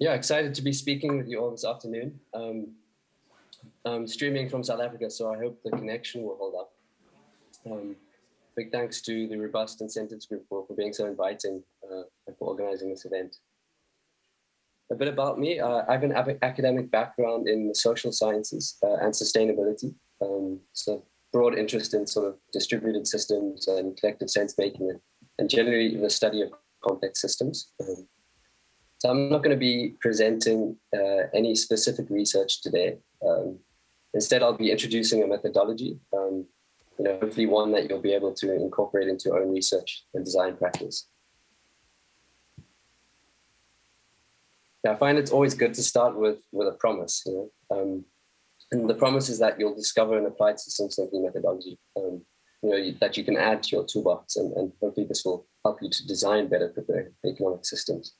yeah, excited to be speaking with you all this afternoon. Um, I'm streaming from South Africa, so I hope the connection will hold up. Um, big thanks to the Robust Incentives Group for, for being so inviting uh, and for organizing this event. A bit about me, uh, I have an academic background in the social sciences uh, and sustainability. Um, so broad interest in sort of distributed systems and collective sense making and generally the study of complex systems. Um, so I'm not going to be presenting uh, any specific research today. Um, instead, I'll be introducing a methodology, um, you know, hopefully one that you'll be able to incorporate into your own research and design practice. Yeah, I find it's always good to start with with a promise. You know, um, and the promise is that you'll discover an applied systems thinking methodology. Um, you know that you can add to your toolbox, and, and hopefully this will help you to design better prepared economic systems.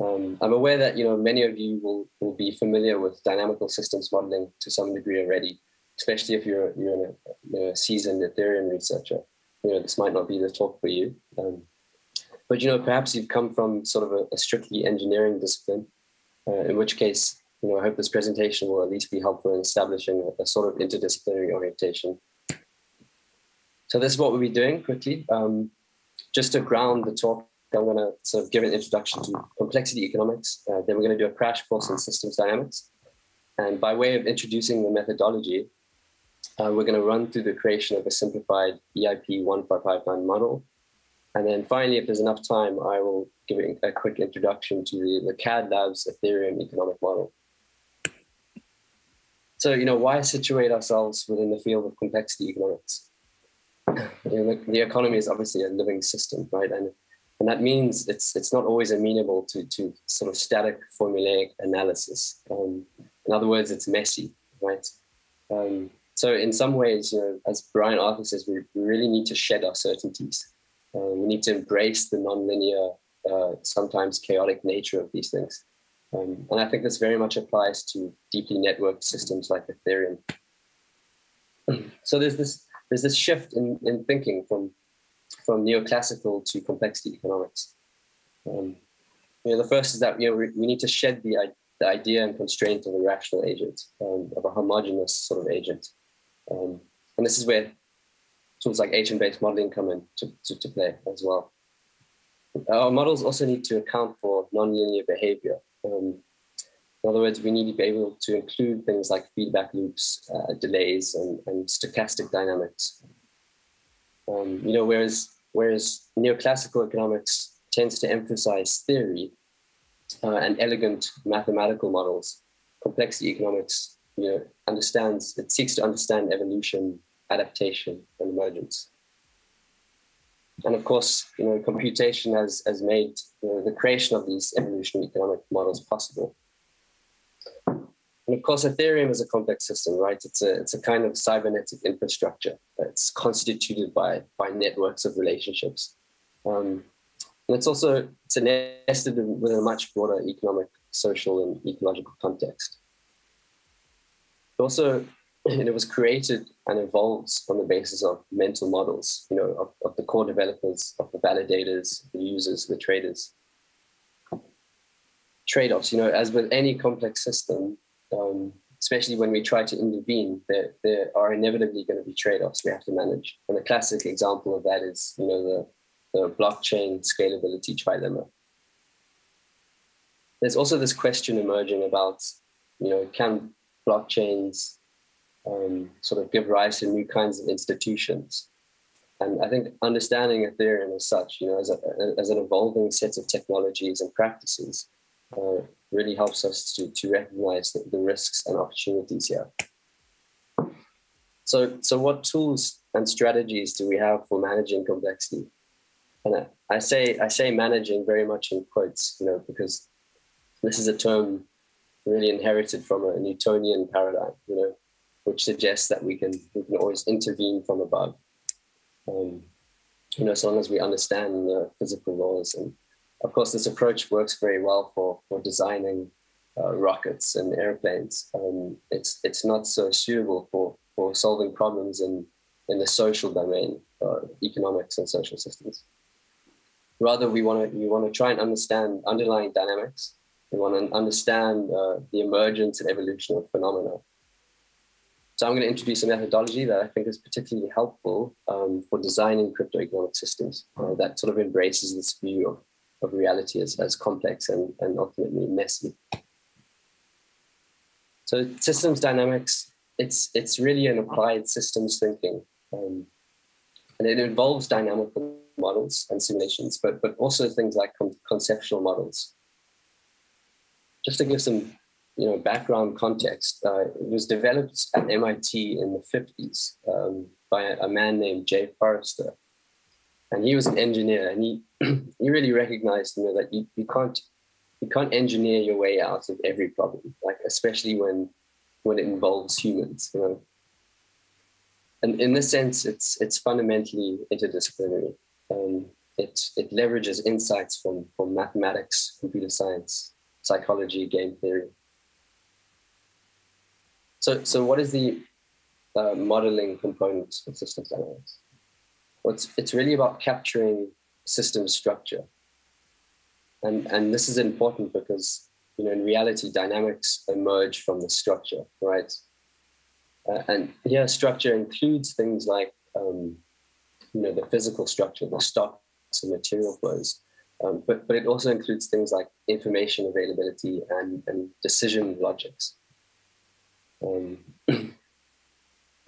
Um, I'm aware that you know many of you will, will be familiar with dynamical systems modeling to some degree already, especially if you're you're a, you know, a, seasoned Ethereum researcher. You know this might not be the talk for you, um, but you know perhaps you've come from sort of a, a strictly engineering discipline, uh, in which case you know I hope this presentation will at least be helpful in establishing a, a sort of interdisciplinary orientation. So this is what we'll be doing quickly. Um, just to ground the talk I'm going to sort of give an introduction to complexity economics. Uh, then we're going to do a crash course in systems dynamics. And by way of introducing the methodology, uh, we're going to run through the creation of a simplified EIP 1559 model. And then finally, if there's enough time, I will give a quick introduction to the, the CAD Labs Ethereum economic model. So, you know, why situate ourselves within the field of complexity economics? You know, the, the economy is obviously a living system, right? And and that means it's it's not always amenable to to sort of static formulaic analysis. Um, in other words, it's messy, right? Um, so in some ways, you know, as Brian Arthur says, we, really need to shed our certainties. Uh, we need to embrace the nonlinear, uh, sometimes chaotic nature of these things. Um, and I think this very much applies to deeply networked systems like Ethereum. so there's this there's this shift in, in thinking from from neoclassical to complexity economics. Um, you know, the first is that you know we, we need to shed the, the idea and constraint of a rational agent, um, of a homogeneous sort of agent, um, and this is where tools like agent-based modeling come in to, to, to, play as well. Our models also need to account for nonlinear behavior. Um, in other words, we need to be able to include things like feedback loops, uh, delays, and, and stochastic dynamics. Um, you know, whereas whereas neoclassical economics tends to emphasize theory uh, and elegant mathematical models, complexity economics, you know, understands it seeks to understand evolution, adaptation, and emergence. And of course, you know, computation has has made you know, the creation of these evolutionary economic models possible. And of course, Ethereum is a complex system, right? It's a, it's a kind of cybernetic infrastructure that's constituted by, by networks of relationships. Um, and it's also it's nested within a much broader economic, social, and ecological context. It also, it was created and evolves on the basis of mental models, you know, of, of the core developers, of the validators, the users, the traders. Trade-offs, you know, as with any complex system, um, especially when we try to intervene, there, there are inevitably going to be trade-offs we have to manage. And the classic example of that is, you know, the, the blockchain scalability trilemma. There's also this question emerging about, you know, can blockchains um, sort of give rise to new kinds of institutions? And I think understanding Ethereum as such, you know, as, a, as an evolving set of technologies and practices, uh, really helps us to, to recognize the, the risks and opportunities here. So, so what tools and strategies do we have for managing complexity? And I, I say I say managing very much in quotes, you know, because this is a term really inherited from a Newtonian paradigm, you know, which suggests that we can we can always intervene from above. Um, you know, as long as we understand the physical laws and of course, this approach works very well for, for designing uh, rockets and airplanes. Um, it's, it's not so suitable for, for solving problems in, in the social domain, uh, economics and social systems. Rather, we want to we want to try and understand underlying dynamics We want to understand uh, the emergence and evolution of phenomena. So I'm going to introduce a methodology that I think is particularly helpful um, for designing crypto economic systems uh, that sort of embraces this view of, of reality as, as complex and, and ultimately messy. So systems dynamics, it's, it's really an applied systems thinking. Um, and it involves dynamical models and simulations, but, but also things like con conceptual models just to give some you know background context, uh, it was developed at MIT in the 50s um, by a, a, man named Jay Forrester, and he was an engineer, and he he really recognized you know that you, you can't you can't engineer your way out of every problem, like especially when when it involves humans, you know. And in this sense, it's it's fundamentally interdisciplinary. Um, it it leverages insights from from mathematics, computer science, psychology, game theory. So, so what is the uh, modeling component of systems dynamics? Well, it's, it's really about capturing system structure. And, and this is important because, you know, in reality, dynamics emerge from the structure, right? Uh, and yeah, structure includes things like, um, you know, the physical structure, the stocks and material flows, um, but, but it also includes things like information availability and, and decision logics. Um,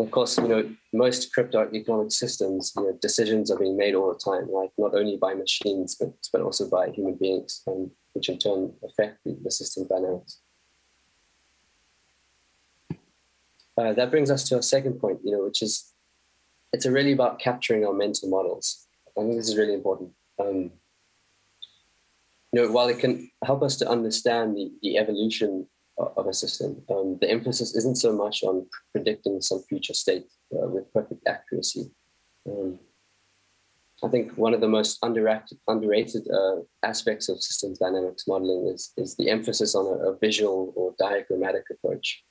of course, you know, most crypto economic systems, you know, decisions are being made all the time, like Not only by machines, but, but also by human beings, um, which in turn affect the, the system dynamics. Uh, that brings us to our second point, you know, which is it's really about capturing our mental models. I think this is really important. Um, you know, while it can help us to understand the, the evolution of a system, um, the emphasis isn't so much on predicting some future state uh, with perfect accuracy. Um, I think one of the most underrated, underrated uh, aspects of systems dynamics modeling is, is the emphasis on a, a visual or diagrammatic approach.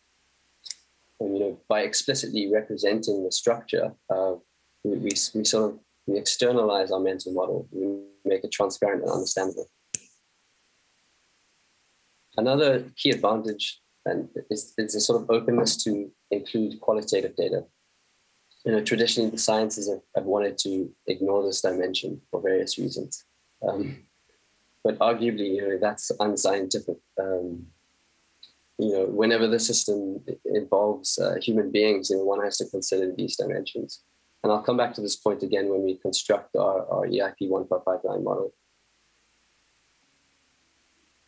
And, you know, by explicitly representing the structure, uh, we, we, we sort of we externalize our mental model. We make it transparent and understandable. Another key advantage and is, is a sort of openness to include qualitative data. You know, traditionally the sciences have, have wanted to ignore this dimension for various reasons. Um, but arguably, you know, that's unscientific. Um, you know, whenever the system involves uh, human beings, you know, one has to consider these dimensions. And I'll come back to this point again when we construct our, our EIP 1559 model.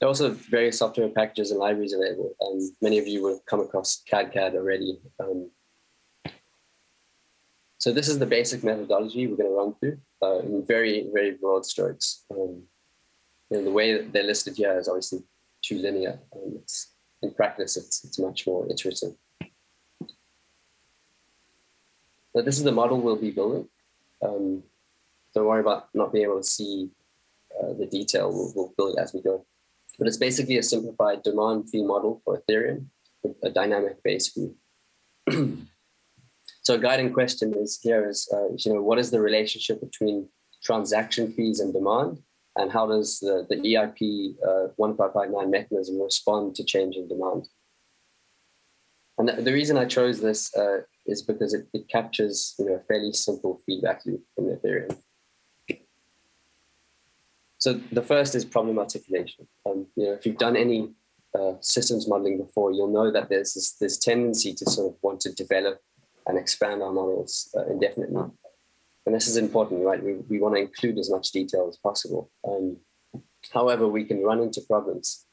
There are also various software packages and libraries available. Um, many of you will have come across CADCAD already. Um, so this is the basic methodology we're going to run through uh, in very, very broad strokes. Um, you know, the way that they're listed here is obviously too linear. Um, in practice, it's, it's much more iterative. Now, this is the model we'll be building. Um, don't worry about not being able to see uh, the detail. We'll, we'll build it as we go. But it's basically a simplified demand fee model for Ethereum a dynamic base fee. so a guiding question is here is, uh, you know, what is the relationship between transaction fees and demand? And how does the, the EIP uh, 1559 mechanism respond to change in demand? And the, the reason I chose this uh, is because it, it captures you know, a fairly simple feedback loop in Ethereum. So the first is problem articulation. Um, you know, if you've done any uh, systems modeling before, you'll know that there's this, this tendency to sort of want to develop and expand our models uh, indefinitely. And this is important, right? We, we want to include as much detail as possible. Um, however, we can run into problems.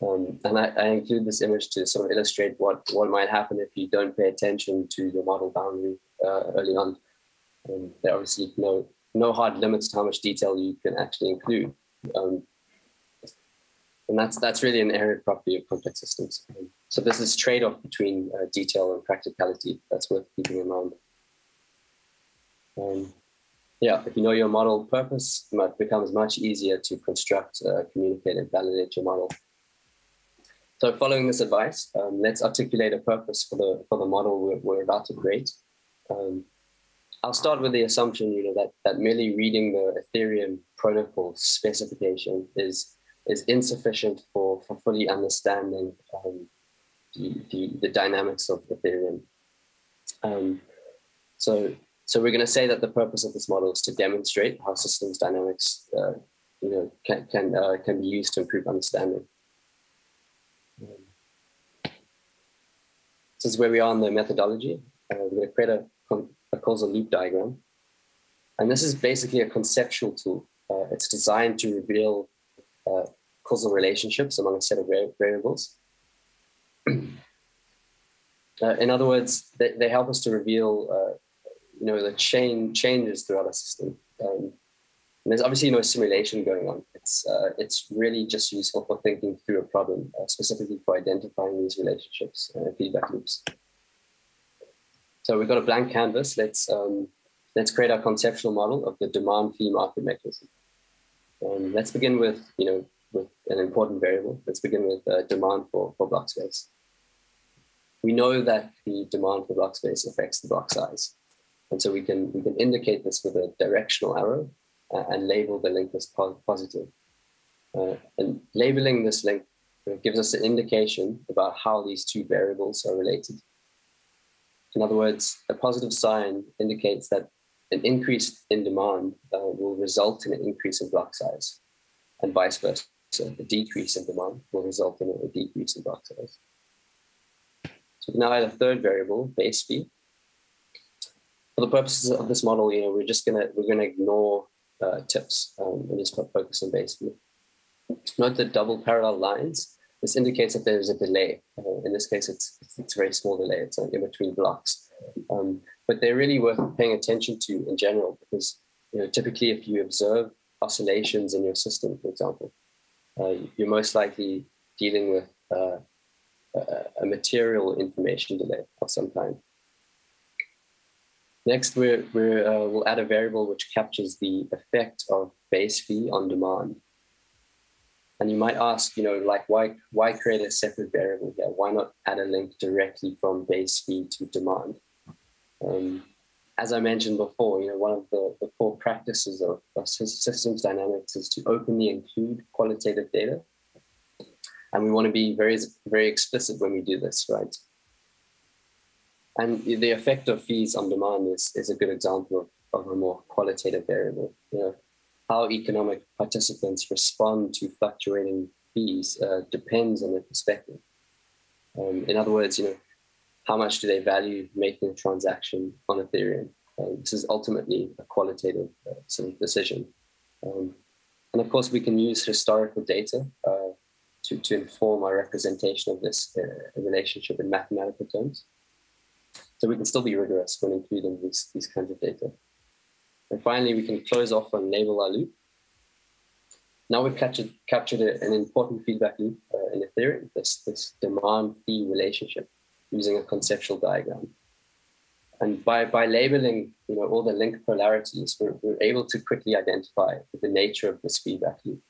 Um, and I, I, include this image to sort of illustrate what, what might happen if you don't pay attention to your model boundary uh, early on. Um, there obviously no no hard limits to how much detail you can actually include. Um, and that's that's really an area property of complex systems. So this trade-off between uh, detail and practicality that's worth keeping in mind. Um, yeah, if you know your model purpose, it becomes much easier to construct, uh, communicate, and validate your model. So following this advice, um, let's articulate a purpose for the for the model we're, we're about to create. Um, I'll start with the assumption, you know, that, that merely reading the Ethereum protocol specification is is insufficient for, for fully understanding um, the, the, the, dynamics of Ethereum. Um, so, so we're going to say that the purpose of this model is to demonstrate how systems dynamics uh, you know, can, can, uh, can be used to improve understanding. This is where we are in the methodology. Uh, we're going to create a, a causal loop diagram. And this is basically a conceptual tool. Uh, it's designed to reveal uh, causal relationships among a set of variables. Uh, in other words, they, they help us to reveal, uh, you know, the chain changes throughout a system. Um, and there's obviously no simulation going on. It's uh, it's really just useful for thinking through a problem, uh, specifically for identifying these relationships and feedback loops. So we've got a blank canvas. Let's um, let's create our conceptual model of the demand fee market mechanism. Um, let's begin with you know with an important variable. Let's begin with uh, demand for, for block space. We know that the demand for block space affects the block size. And so we can, we can indicate this with a directional arrow uh, and label the link as po positive. Uh, and labeling this link gives us an indication about how these two variables are related. In other words, a positive sign indicates that an increase in demand uh, will result in an increase in block size, and vice versa. A decrease in demand will result in a decrease in block size. So we now add a third variable, base fee. For the purposes of this model, you know, we're just gonna we're gonna ignore uh, tips um, and just focus on base fee. Note the double parallel lines. This indicates that there is a delay. Uh, in this case, it's it's a very small delay. It's in between blocks, um, but they're really worth paying attention to in general because you know typically if you observe oscillations in your system, for example, uh, you're most likely dealing with uh, a, a, material information delay of some kind. Next, we're, we're, uh, add a variable which captures the effect of base fee on demand. And you might ask, you know, like why why create a separate variable here? Why not add a link directly from base fee to demand? Um, as I mentioned before, you know, one of the, the core practices of, of systems dynamics is to openly include qualitative data. And we want to be very, very explicit when we do this, right? And the effect of fees on demand is, is a good example of, of a more qualitative variable. You know, how economic participants respond to fluctuating fees uh, depends on their perspective. Um, in other words, you know, how much do they value making a transaction on Ethereum? Um, this is ultimately a qualitative uh, sort of decision. Um, and of course, we can use historical data uh, to, to inform our representation of this uh, relationship in mathematical terms. So we can still be rigorous when including these, these kinds of data. And finally, we can close off and label our loop. Now we've captured, captured an important feedback loop uh, in Ethereum, this, this demand fee relationship using a conceptual diagram. And by, by labeling you know, all the link polarities, we're, we're able to quickly identify the nature of this feedback loop.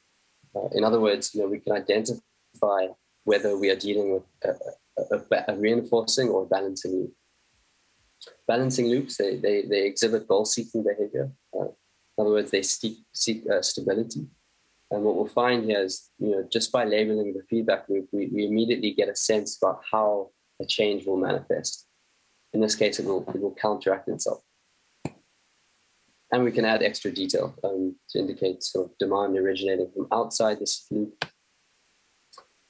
Uh, in other words, you know, we can identify whether we are dealing with a, a, a reinforcing or balancing loop. Balancing loops, they, they, they exhibit goal-seeking behavior. Uh, in other words, they seek, seek uh, stability. And what we'll find here is, you know, just by labeling the feedback loop, we, we immediately get a sense about how a change will manifest. In this case, it will, it will counteract itself. And we can add extra detail um, to indicate sort of demand originating from outside this loop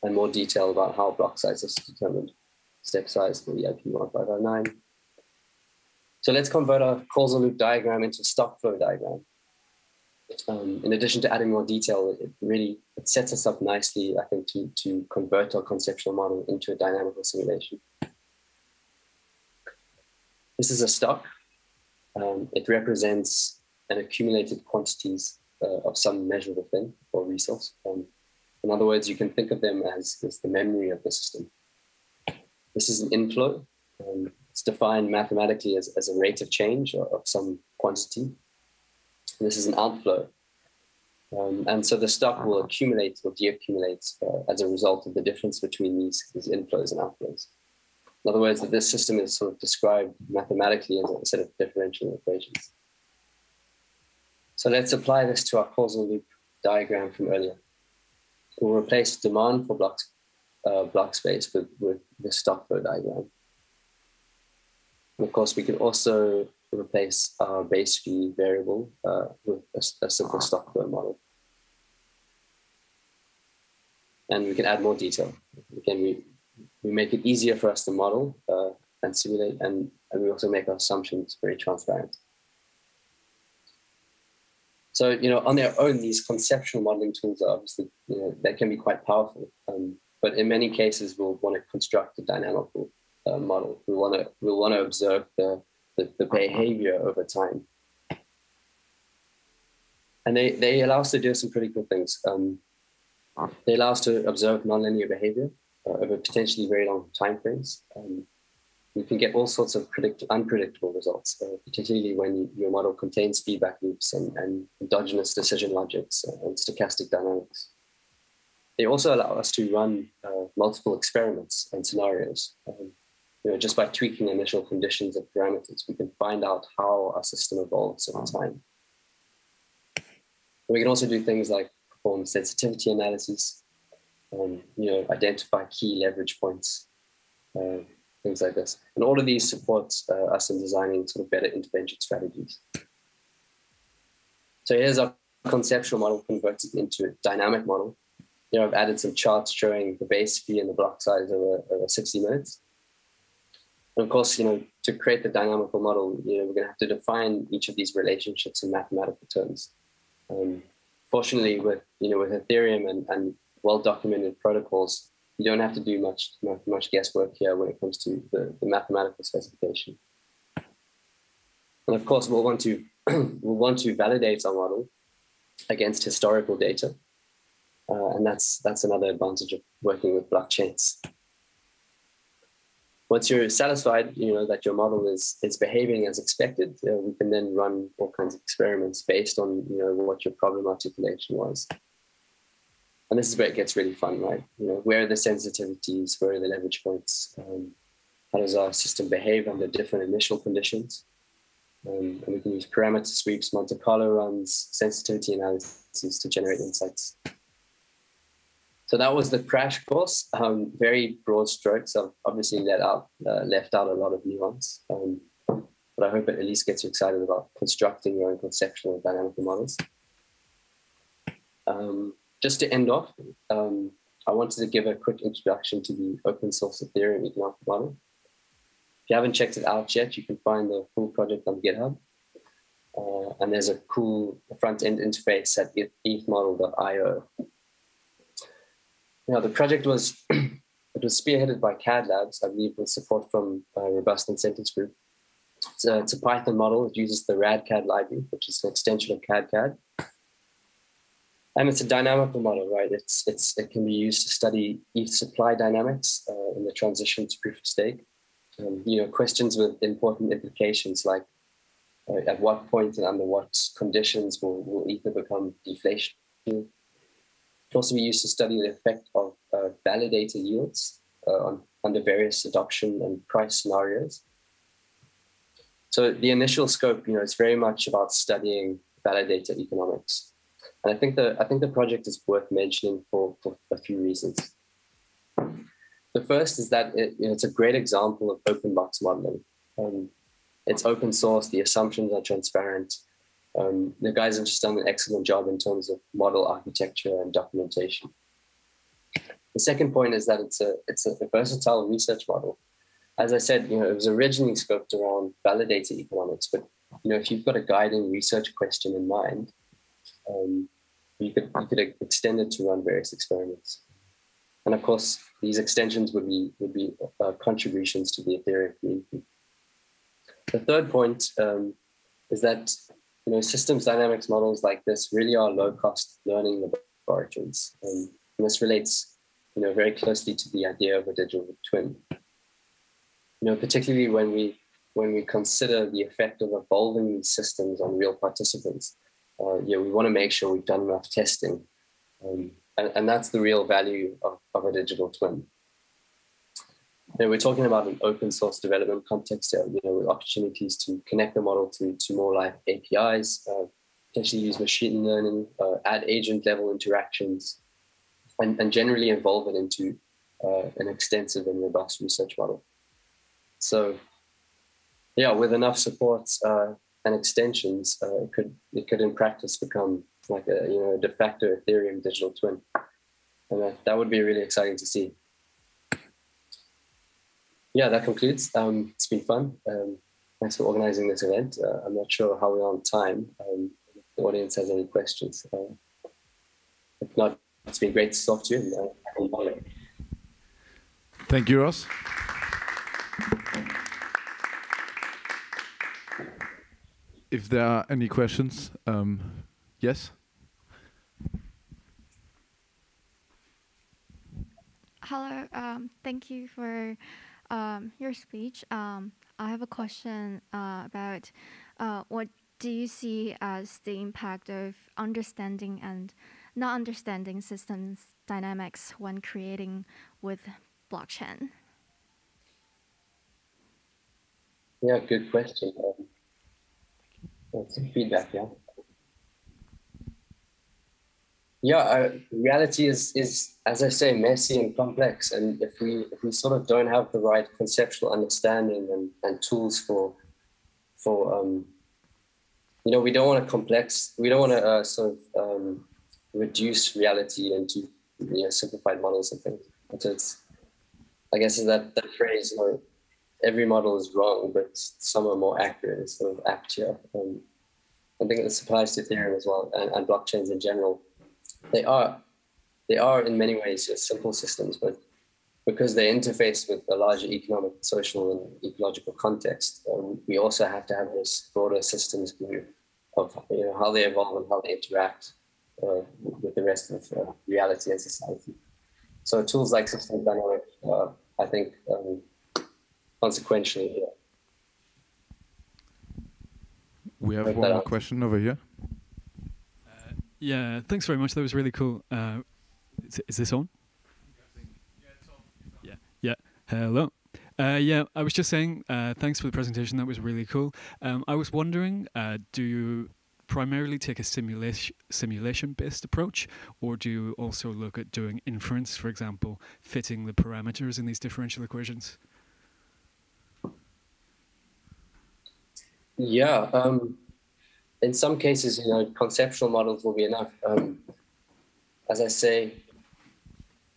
and more detail about how block size is determined, step size for EIP 1559. So let's convert our causal loop diagram into a stock flow diagram. Um, in addition to adding more detail, it really it sets us up nicely, I think, to, to convert our conceptual model into a dynamical simulation. This is a stock. Um, it represents an accumulated quantities uh, of some measurable thing or resource. Um, in other words, you can think of them as, as the memory of the system. This is an inflow. Um, it's defined mathematically as, as a rate of change of, some quantity. And this is an outflow. Um, and so the stock will accumulate or deaccumulate uh, as a result of the difference between these, these inflows and outflows. In other words, that this system is sort of described mathematically as a set of differential equations. So let's apply this to our causal loop diagram from earlier. We'll replace demand for blocks, uh, block space with, with the stock flow diagram. Of course, we can also replace our base fee variable uh, with a, a simple stock flow model. And we can add more detail. Again, we, we make it easier for us to model uh, and simulate, and, and we also make our assumptions very transparent. So, you know, on their own, these conceptual modeling tools are obviously, you know, they can be quite powerful. Um, but in many cases, we'll want to construct a dynamical uh, model. We want to we want to observe the, the, the behavior over time, and they they allow us to do some pretty cool things. Um, they allow us to observe nonlinear behavior uh, over potentially very long time frames. Um, you can get all sorts of predict- unpredictable results, uh, particularly when you, your model contains feedback loops and, and endogenous decision logics and stochastic dynamics. They also allow us to run uh, multiple experiments and scenarios. Um, you know, just by tweaking initial conditions and parameters, we can find out how our system evolves over time. We can also do things like perform sensitivity analysis, um, you know, identify key leverage points, uh, things like this. And all of these support uh, us in designing sort of better intervention strategies. So here's our conceptual model converted into a dynamic model. You know, I've added some charts showing the base fee and the block size over, over 60 minutes. And of course, you know, to create the dynamical model, you know, we're going to have to define each of these relationships in mathematical terms. Um, fortunately, with you know, with Ethereum and, and well-documented protocols, you don't have to do much much guesswork here when it comes to the, the mathematical specification. And of course, we'll want to we'll want to validate our model against historical data, uh, and that's that's another advantage of working with blockchains. Once you're satisfied, you know that your model is is behaving as expected, uh, we can then run all kinds of experiments based on you know what your problem articulation was and this is where it gets really fun, right? You know, where are the sensitivities? Where are the leverage points? Um, how does our system behave under different initial conditions? Um, and we can use parameter sweeps, Monte Carlo runs, sensitivity analyses to generate insights. So that was the crash course. Um, very broad strokes. I've obviously let out, uh, left out a lot of nuance, um, but I hope it at least gets you excited about constructing your own conceptual and dynamical models. Um, just to end off, um, I wanted to give a quick introduction to the open source Ethereum economic model. If you haven't checked it out yet, you can find the full project on GitHub. Uh, and there's a cool front end interface at ethmodel.io. Now, the project was it was spearheaded by CAD Labs, I believe, with support from uh, Robust Incentives Group. It's a, it's a Python model. It uses the RADCAD library, which is an extension of CAD-CAD and it's a dynamical model, right? It's it's it can be used to study ETH supply dynamics uh, in the transition to proof of stake. Um, you know, questions with important implications like uh, at what point and under what conditions will, will Ether become deflation? It also be used to study the effect of uh, validator yields uh, on, under various adoption and price scenarios. So the initial scope, you know, is very much about studying validator economics. And I think the I think the project is worth mentioning for, for a few reasons. The first is that it, you know, it's a great example of open box modeling. Um, it's open source. The assumptions are transparent. Um, the guys have just done an excellent job in terms of model architecture and documentation. The second point is that it's a it's a versatile research model. As I said, you know, it was originally scoped around validator economics, but you know, if you've got a guiding research question in mind, um, you could you could extend it to run various experiments. And of course, these extensions would be would be uh, contributions to the Ethereum community. The third point um, is that you know systems dynamics models like this really are low cost learning laboratories, and this relates you know very closely to the idea of a digital twin. You know, particularly when we when we consider the effect of evolving these systems on real participants uh, yeah, we want to make sure we've done enough testing. Um, and, and, that's the real value of, of a digital twin. Know, we're talking about an open source development context here, you know, with opportunities to connect the model to, to more like APIs, uh, potentially use machine learning, uh, add agent level interactions, and, and generally evolve it into uh, an extensive and robust research model. So, yeah, with enough supports uh, and extensions, uh, it could it could in practice become like a you know a de facto Ethereum digital twin, and that would be really exciting to see. Yeah, that concludes. Um, it's been fun. Um, thanks for organizing this event. Uh, I'm not sure how we're on time. Um, if the audience has any questions. Uh, if not, it's been great to talk to you. And, uh, Thank you, Ross. If there are any questions, um, yes? Hello, um, thank you for um, your speech. Um, I have a question uh, about uh, what do you see as the impact of understanding and not understanding systems dynamics when creating with blockchain? Yeah, good question. Um, some feedback, yeah. Yeah, uh, reality is is as I say, messy and complex, and if we if we sort of don't have the right conceptual understanding and, and tools for for um, you know, we don't want to complex, we don't want to uh, sort of um, reduce reality into you know simplified models and things. So it's I guess that that phrase, you know, every model is wrong, but some are more accurate. Sort of apt here. Um, I think this applies to Ethereum as well and, and, blockchains in general. They are they are in many ways just simple systems, but because they interface with a larger economic, social, and ecological context, um, we also have to have this broader systems view of you know how they evolve and how they interact uh, with the rest of uh, reality and society. So tools like system dynamic, uh, I think, um, consequentially. Yeah. We have one more question over here. Yeah, thanks very much. That was really cool. Uh, is, is, this on? Yeah, yeah. Hello. Uh, yeah, I was just saying, uh, thanks for the presentation. That was really cool. Um, I was wondering, uh, do you primarily take a simulation simulation based approach, or do you also look at doing inference, for example, fitting the parameters in these differential equations? Yeah, um, in some cases, you know, conceptual models will be enough. Um, as I say,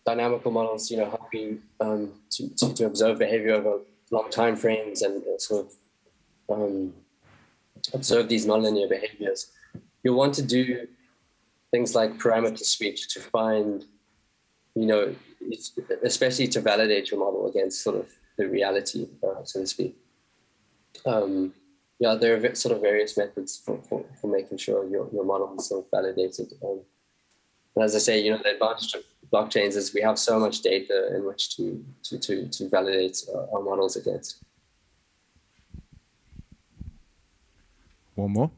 dynamical models, you know, help you um, to, to, to, observe behavior over long time frames and sort of um, observe these nonlinear behaviors. You'll want to do things like parameter sweeps to find, you know, especially to validate your model against sort of the reality, uh, so to speak. Um, yeah, there are sort of various methods for, for, for making sure your, your model is sort of validated. Um, and as I say, you know, the advantage of blockchains is we have so much data in which to to to, to validate uh, our models against. One more.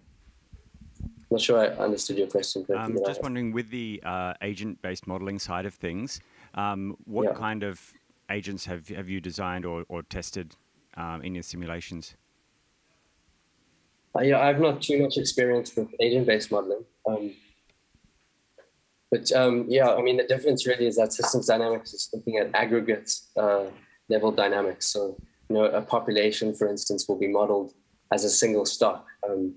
Not sure I understood your question. I'm um, just wondering, with the uh, agent-based modeling side of things, um, what yeah. kind of agents have have you designed or, or tested um, in your simulations? Uh, yeah, I have not too much experience with agent-based modeling. Um, but um, yeah, I mean, the difference really is that systems dynamics is looking at aggregate uh, level dynamics. So, you know, a population, for instance, will be modeled as a single stock, um,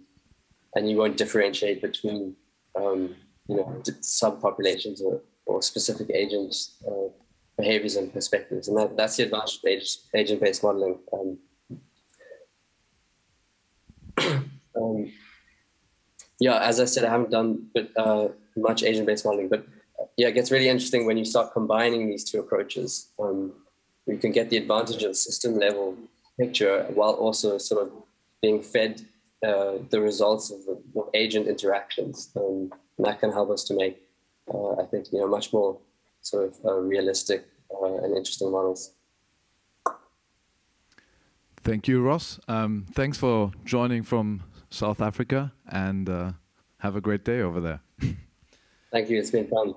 and you won't differentiate between, um, you know, subpopulations or, or specific agents, uh, behaviors and perspectives. And that, that's the advantage of agent-based modeling. Um, um, yeah, as I said, I haven't done but, uh, much agent-based modeling, but yeah, it gets really interesting when you start combining these two approaches. Um, you can get the advantage of system level picture while also sort of being fed uh, the results of, the, agent interactions. Um, and that can help us to make, uh, I think, you know, much more sort of uh, realistic uh, and interesting models. Thank you, Ross. Um, thanks for joining from South Africa and uh, have a great day over there. Thank you. It's been fun.